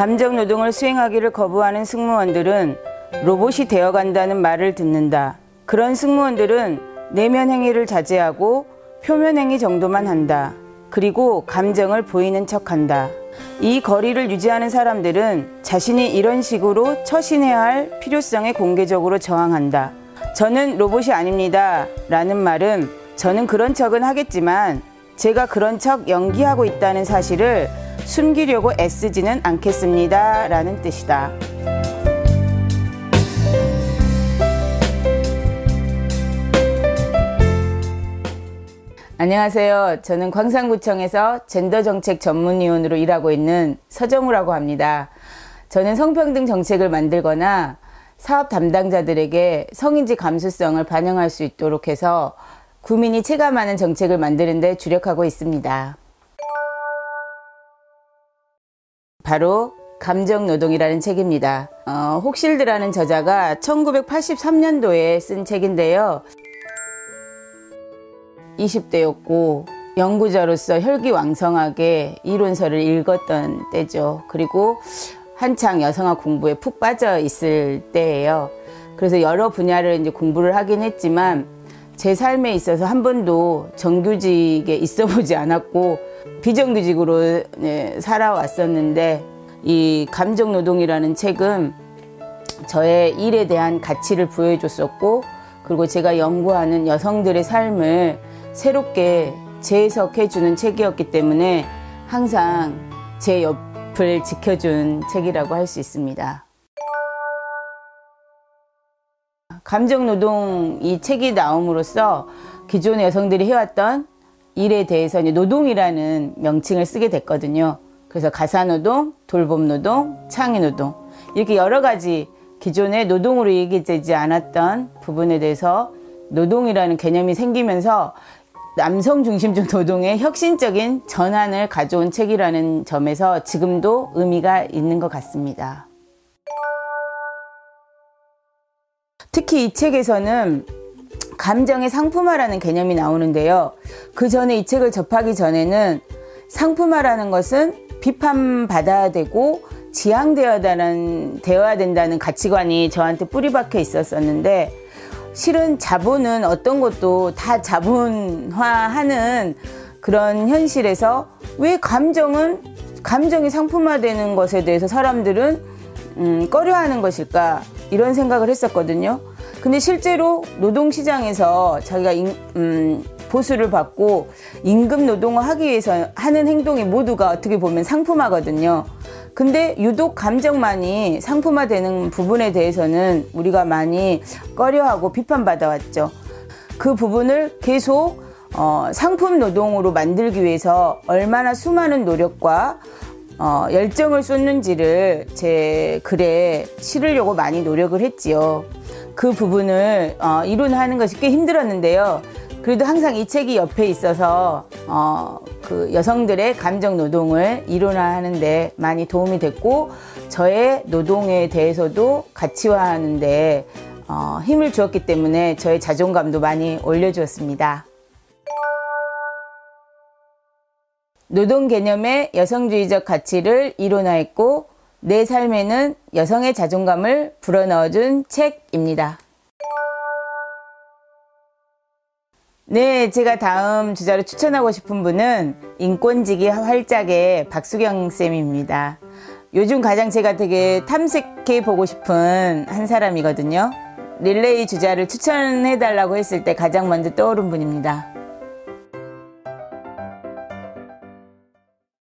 감정 노동을 수행하기를 거부하는 승무원들은 로봇이 되어간다는 말을 듣는다. 그런 승무원들은 내면 행위를 자제하고 표면 행위 정도만 한다. 그리고 감정을 보이는 척 한다. 이 거리를 유지하는 사람들은 자신이 이런 식으로 처신해야 할 필요성에 공개적으로 저항한다. 저는 로봇이 아닙니다. 라는 말은 저는 그런 척은 하겠지만 제가 그런 척 연기하고 있다는 사실을 숨기려고 애쓰지는 않겠습니다. 라는 뜻이다. 안녕하세요. 저는 광산구청에서 젠더 정책 전문위원으로 일하고 있는 서정우라고 합니다. 저는 성평등 정책을 만들거나 사업 담당자들에게 성인지 감수성을 반영할 수 있도록 해서 구민이 체감하는 정책을 만드는데 주력하고 있습니다. 바로 감정노동이라는 책입니다. 어, 혹실드라는 저자가 1983년도에 쓴 책인데요. 20대였고 연구자로서 혈기왕성하게 이론서를 읽었던 때죠. 그리고 한창 여성학 공부에 푹 빠져 있을 때예요. 그래서 여러 분야를 이제 공부를 하긴 했지만 제 삶에 있어서 한 번도 정규직에 있어 보지 않았고 비정규직으로 네, 살아왔었는데 이 감정노동이라는 책은 저의 일에 대한 가치를 부여해 줬었고 그리고 제가 연구하는 여성들의 삶을 새롭게 재해석해 주는 책이었기 때문에 항상 제 옆을 지켜준 책이라고 할 수 있습니다. 감정노동 이 책이 나옴으로써 기존의 여성들이 해왔던 일에 대해서 노동이라는 명칭을 쓰게 됐거든요. 그래서 가사노동, 돌봄노동, 창의노동 이렇게 여러 가지 기존의 노동으로 얘기되지 않았던 부분에 대해서 노동이라는 개념이 생기면서 남성 중심적 노동의 혁신적인 전환을 가져온 책이라는 점에서 지금도 의미가 있는 것 같습니다. 특히 이 책에서는 감정의 상품화라는 개념이 나오는데요. 그 전에 이 책을 접하기 전에는 상품화라는 것은 비판받아야 되고 지향되어야 된다는 가치관이 저한테 뿌리박혀 있었었는데 실은 자본은 어떤 것도 다 자본화하는 그런 현실에서 왜 감정은 감정이 상품화되는 것에 대해서 사람들은 음, 꺼려하는 것일까 이런 생각을 했었거든요. 근데 실제로 노동시장에서 자기가 인, 음, 보수를 받고 임금 노동을 하기 위해서 하는 행동이 모두가 어떻게 보면 상품화거든요. 근데 유독 감정만이 상품화되는 부분에 대해서는 우리가 많이 꺼려하고 비판받아왔죠. 그 부분을 계속 어, 상품 노동으로 만들기 위해서 얼마나 수많은 노력과 어, 열정을 쏟는지를 제 글에 실으려고 많이 노력을 했지요. 그 부분을 어, 이론하는 것이 꽤 힘들었는데요. 그래도 항상 이 책이 옆에 있어서 어, 그 여성들의 감정 노동을 이론화하는데 많이 도움이 됐고 저의 노동에 대해서도 가치화하는데 어, 힘을 주었기 때문에 저의 자존감도 많이 올려주었습니다. 노동 개념의 여성주의적 가치를 이론화했고 내 삶에는 여성의 자존감을 불어넣어준 책입니다. 네, 제가 다음 주자로 추천하고 싶은 분은 인권지기 활짝의 박수경 쌤입니다. 요즘 가장 제가 되게 탐색해 보고 싶은 한 사람이거든요. 릴레이 주자를 추천해 달라고 했을 때 가장 먼저 떠오른 분입니다.